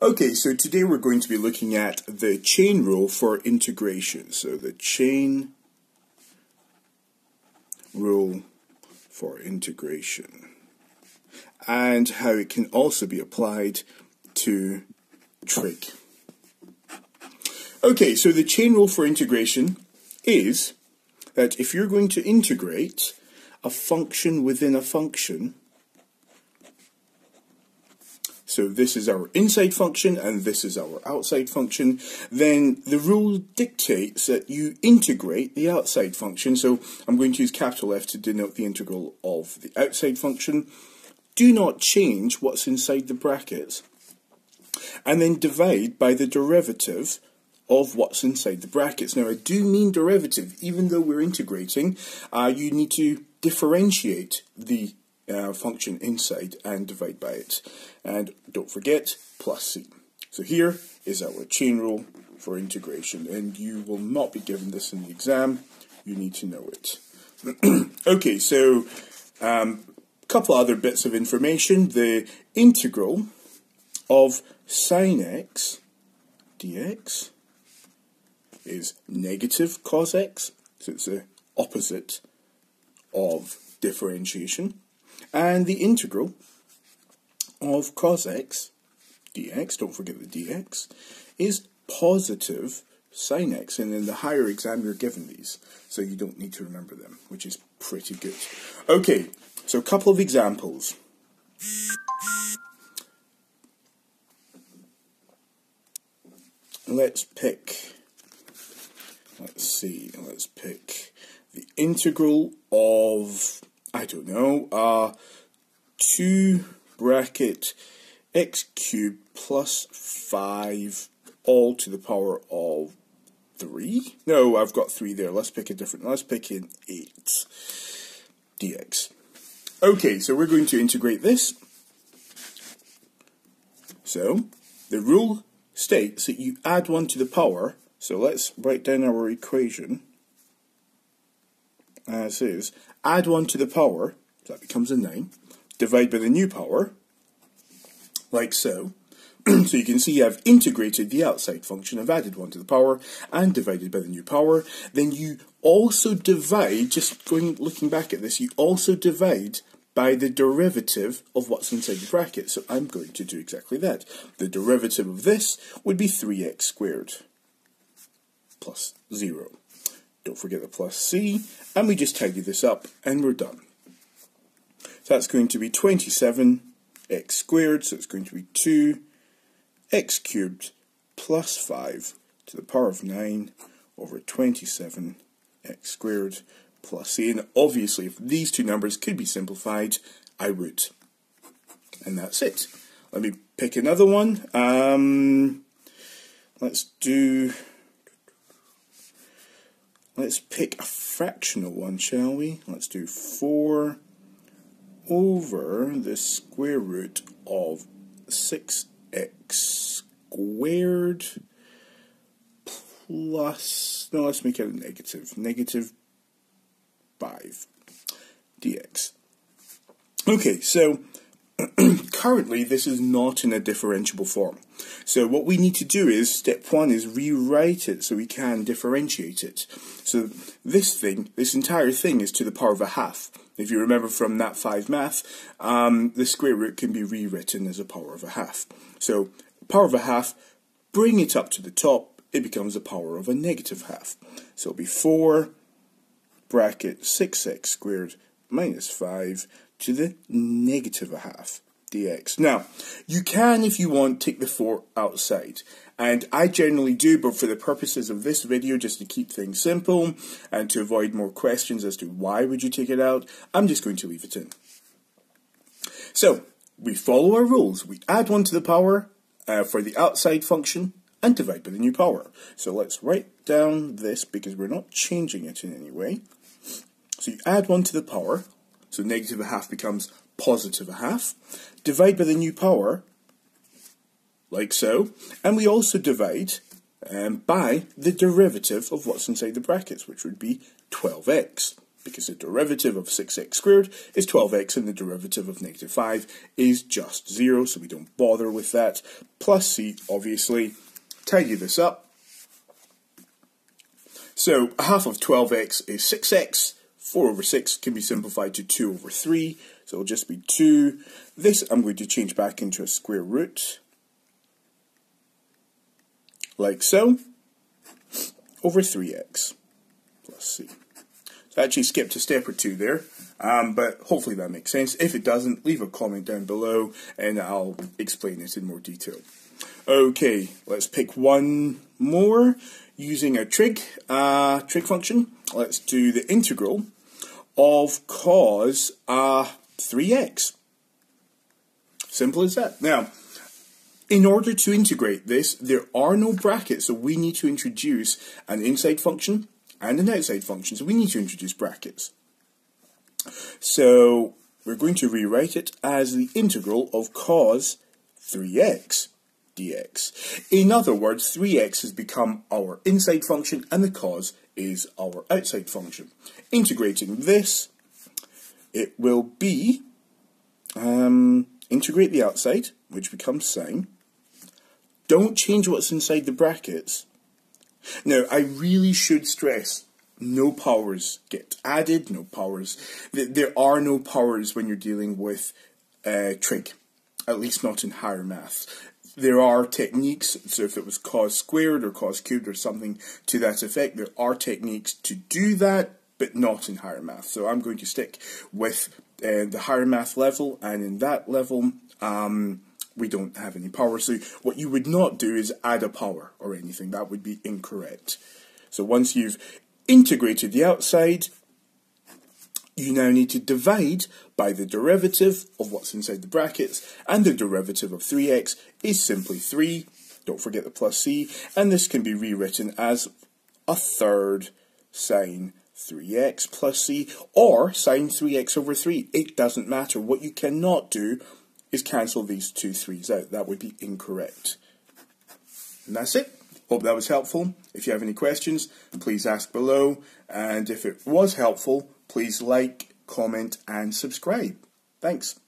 Okay, so today we're going to be looking at the chain rule for integration. So the chain rule for integration and how it can also be applied to trig. Okay, so the chain rule for integration is that if you're going to integrate a function within a function, so this is our inside function and this is our outside function, then the rule dictates that you integrate the outside function. So I'm going to use capital F to denote the integral of the outside function. Do not change what's inside the brackets. And then divide by the derivative of what's inside the brackets. Now, I do mean derivative, even though we're integrating, uh, you need to differentiate the uh, function inside and divide by it. And don't forget, plus c. So here is our chain rule for integration, and you will not be given this in the exam. You need to know it. okay, so a um, couple other bits of information. The integral of sine x dx is negative cos x, so it's the opposite of differentiation, and the integral of cos x dx, don't forget the dx, is positive sine x, and in the higher exam you're given these, so you don't need to remember them, which is pretty good. Okay, so a couple of examples. Let's pick let's see, let's pick the integral of, I don't know, uh, 2 bracket x cubed plus 5 all to the power of 3? No, I've got 3 there. Let's pick a different, let's pick in 8 dx. Okay, so we're going to integrate this. So, the rule states that you add 1 to the power so let's write down our equation as is. Add 1 to the power, so that becomes a 9. Divide by the new power, like so. so you can see I've integrated the outside function, I've added 1 to the power, and divided by the new power. Then you also divide, just going looking back at this, you also divide by the derivative of what's inside the bracket. So I'm going to do exactly that. The derivative of this would be 3x squared plus 0. Don't forget the plus c, and we just tidy this up, and we're done. So that's going to be 27x squared, so it's going to be 2x cubed plus 5 to the power of 9 over 27x squared plus c. And obviously, if these two numbers could be simplified, I would. And that's it. Let me pick another one. Um, let's do Let's pick a fractional one, shall we? Let's do 4 over the square root of 6x squared plus, no, let's make it a negative, negative 5 dx. Okay, so currently this is not in a differentiable form. So what we need to do is, step one is rewrite it so we can differentiate it. So this thing, this entire thing is to the power of a half. If you remember from Nat 5 math, um, the square root can be rewritten as a power of a half. So power of a half, bring it up to the top, it becomes a power of a negative half. So it'll be 4 bracket 6x squared minus 5 to the negative a half dx. Now, you can, if you want, take the 4 outside. And I generally do, but for the purposes of this video, just to keep things simple and to avoid more questions as to why would you take it out, I'm just going to leave it in. So, we follow our rules. We add 1 to the power uh, for the outside function and divide by the new power. So let's write down this because we're not changing it in any way. So you add 1 to the power, so negative a half becomes positive a half. Divide by the new power, like so. And we also divide um, by the derivative of what's inside the brackets, which would be 12x, because the derivative of 6x squared is 12x and the derivative of negative 5 is just 0, so we don't bother with that. Plus c, obviously. Tidy this up. So half of 12x is 6x. 4 over 6 can be simplified to 2 over 3, so it'll just be 2. This I'm going to change back into a square root, like so, over 3x plus c. So I actually skipped a step or two there, um, but hopefully that makes sense. If it doesn't, leave a comment down below and I'll explain it in more detail. Okay, let's pick one more using a trig, uh, trig function. Let's do the integral of cos uh, 3x. Simple as that. Now, in order to integrate this, there are no brackets, so we need to introduce an inside function and an outside function, so we need to introduce brackets. So we're going to rewrite it as the integral of cos 3x dx. In other words, 3x has become our inside function and the cos is our outside function. Integrating this, it will be, um, integrate the outside, which becomes sine. Don't change what's inside the brackets. Now, I really should stress, no powers get added, no powers. There are no powers when you're dealing with uh, trig, at least not in higher maths there are techniques, so if it was cos squared or cos cubed or something to that effect, there are techniques to do that, but not in higher math. So I'm going to stick with uh, the higher math level, and in that level, um, we don't have any power. So what you would not do is add a power or anything. That would be incorrect. So once you've integrated the outside, you now need to divide by the derivative of what's inside the brackets, and the derivative of 3x is simply 3, don't forget the plus c, and this can be rewritten as a third sine 3x plus c, or sine 3x over 3. It doesn't matter. What you cannot do is cancel these two 3's out. That would be incorrect. And that's it. Hope that was helpful. If you have any questions, please ask below. And if it was helpful, please like, comment, and subscribe. Thanks.